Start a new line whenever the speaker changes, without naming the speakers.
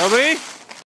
Abri?